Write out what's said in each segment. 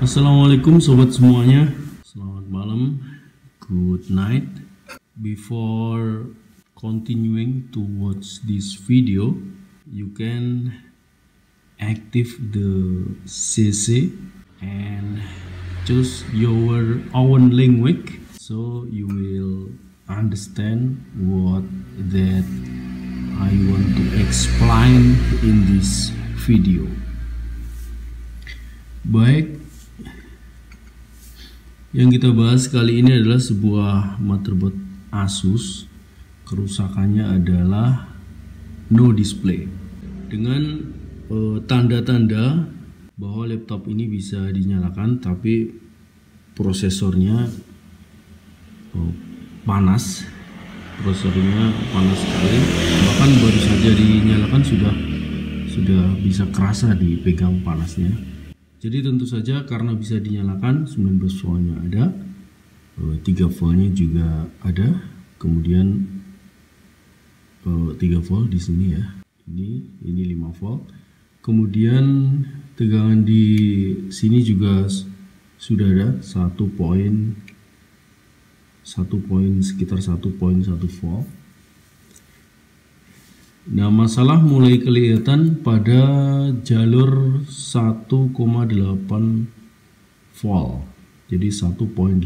Assalamualaikum sobat semuanya. Selamat malam. Good night. Before continuing to watch this video, you can active the CC and choose your own language so you will understand what that I want to explain in this video. Baik, yang kita bahas kali ini adalah sebuah motherboard Asus. Kerusakannya adalah no display. Dengan eh, tanda-tanda uh, bahwa laptop ini bisa dinyalakan tapi prosesornya uh, panas. Prosesornya panas sekali. Bahkan baru saja dinyalakan sudah sudah bisa kerasa dipegang panasnya jadi tentu saja karena bisa dinyalakan 19 voltnya ada, 3 eh, voltnya juga ada, kemudian 3 eh, volt di sini ya. Ini ini 5 volt. Kemudian tegangan di sini juga sudah ada 1 poin 1 poin sekitar 1.1 volt Nah, masalah mulai kelihatan pada jalur 1,8 volt. Jadi 1.8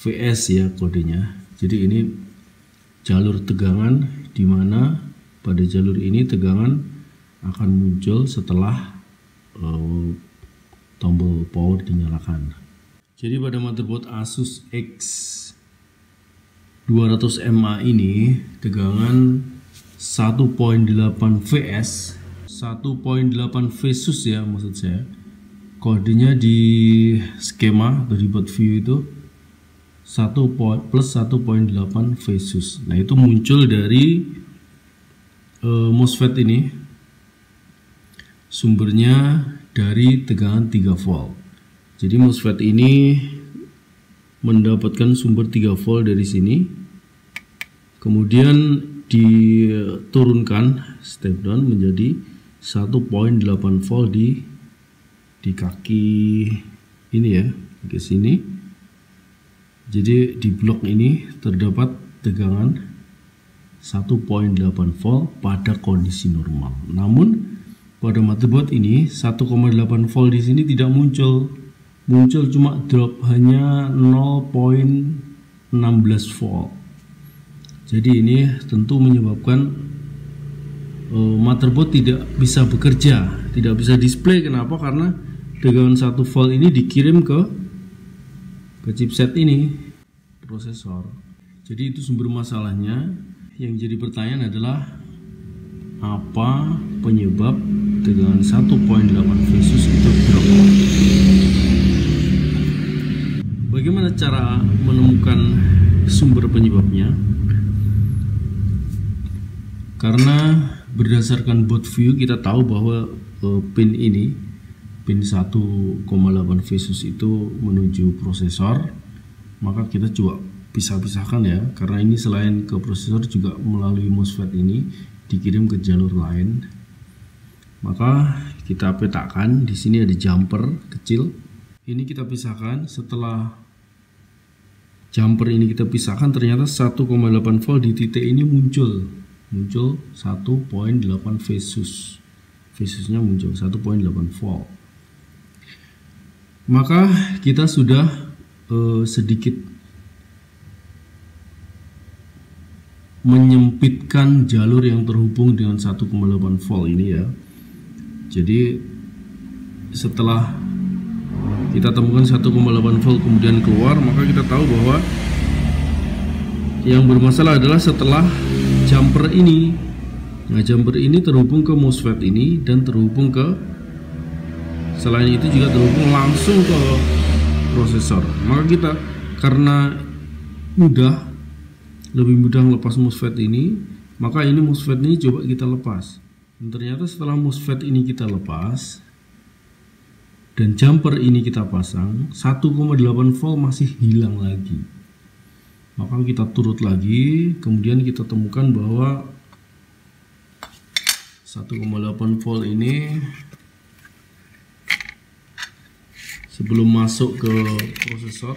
VS ya kodenya. Jadi ini jalur tegangan di mana pada jalur ini tegangan akan muncul setelah uh, tombol power dinyalakan. Jadi pada motherboard Asus X 200 mA ini tegangan 1.8 VS 1.8 Vesus ya maksud saya. Kodenya di skema atau di buat view itu 1 plus 1.8 Vesus nah itu muncul dari uh, MOSFET ini. Sumbernya dari tegangan 3 volt. Jadi MOSFET ini mendapatkan sumber 3 volt dari sini. Kemudian diturunkan step down menjadi 1.8 volt di di kaki ini ya ke sini. Jadi di blok ini terdapat tegangan 1.8 volt pada kondisi normal. Namun pada motherboard ini 1,8 volt di sini tidak muncul muncul cuma drop hanya 0.16 volt jadi ini tentu menyebabkan uh, motherboard tidak bisa bekerja, tidak bisa display. Kenapa? Karena tegangan satu volt ini dikirim ke ke chipset ini, prosesor. Jadi itu sumber masalahnya. Yang jadi pertanyaan adalah apa penyebab tegangan 1.8 Vesus itu drop? Cara menemukan sumber penyebabnya? karena berdasarkan boot view kita tahu bahwa uh, pin ini pin 1,8 Vesus itu menuju prosesor maka kita coba pisah-pisahkan ya. Karena ini selain ke prosesor juga melalui MOSFET ini dikirim ke jalur lain. Maka kita petakan di sini ada jumper kecil. Ini kita pisahkan. Setelah jumper ini kita pisahkan ternyata 1,8 volt di titik ini muncul. Muncul 1.8 Vesus. Vesusnya muncul 1.8 volt. Maka kita sudah uh, sedikit menyempitkan jalur yang terhubung dengan 1,8 volt ini ya. Jadi setelah kita temukan 1,8 volt kemudian keluar maka kita tahu bahwa yang bermasalah adalah setelah jumper ini. Nah jumper ini terhubung ke MOSFET ini dan terhubung ke selain itu juga terhubung langsung ke prosesor. Maka kita karena mudah lebih mudah melepas MOSFET ini maka ini MOSFET ini coba kita lepas. Dan ternyata setelah MOSFET ini kita lepas dan jumper ini kita pasang 1,8 volt masih hilang lagi. Maka kita turut lagi kemudian kita temukan bahwa 1,8 volt ini sebelum masuk ke prosesor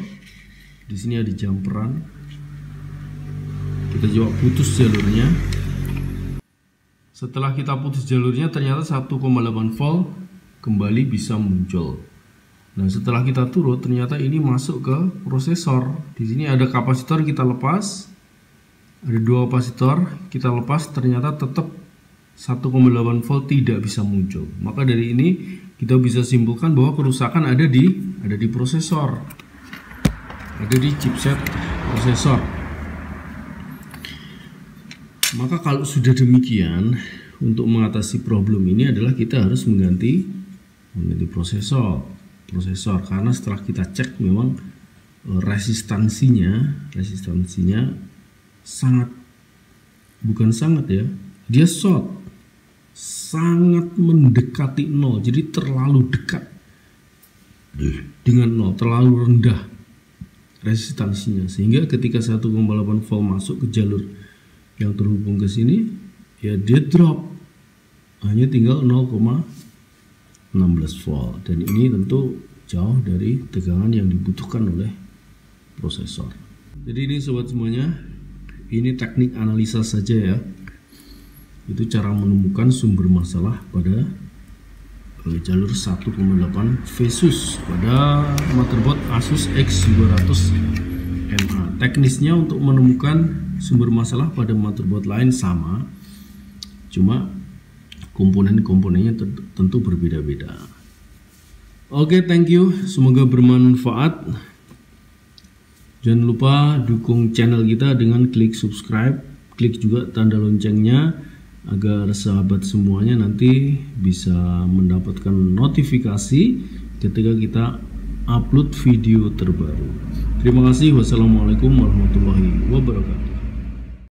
di sini ada jumperan. Kita coba putus jalurnya. Setelah kita putus jalurnya ternyata 1,8 volt kembali bisa muncul. Nah setelah kita turut ternyata ini masuk ke prosesor. Di sini ada kapasitor kita lepas ada dua kapasitor kita lepas ternyata tetap 1,8 volt tidak bisa muncul. Maka dari ini kita bisa simpulkan bahwa kerusakan ada di ada di prosesor. Ada di chipset prosesor. Maka kalau sudah demikian untuk mengatasi problem ini adalah kita harus mengganti mengganti prosesor prosesor. Karena setelah kita cek memang eh, resistansinya resistansinya sangat bukan sangat ya dia short. Sangat mendekati nol jadi terlalu dekat. Dengan nol terlalu rendah resistansinya. Sehingga ketika 1,8 volt masuk ke jalur yang terhubung ke sini ya dia drop. Hanya tinggal 0,16 volt. Dan ini tentu jauh dari tegangan yang dibutuhkan oleh prosesor. Jadi ini sobat semuanya ini teknik analisa saja ya. Itu cara menemukan sumber masalah pada jalur 1,8 Vesus pada motherboard Asus X200 MA. Teknisnya untuk menemukan sumber masalah pada motherboard lain sama, cuma komponen-komponennya tentu berbeda-beda. Oke, okay, thank you. Semoga bermanfaat. Jangan lupa dukung channel kita dengan klik subscribe, klik juga tanda loncengnya agar sahabat semuanya nanti bisa mendapatkan notifikasi ketika kita upload video terbaru. Terima kasih. Wassalamualaikum warahmatullahi wabarakatuh.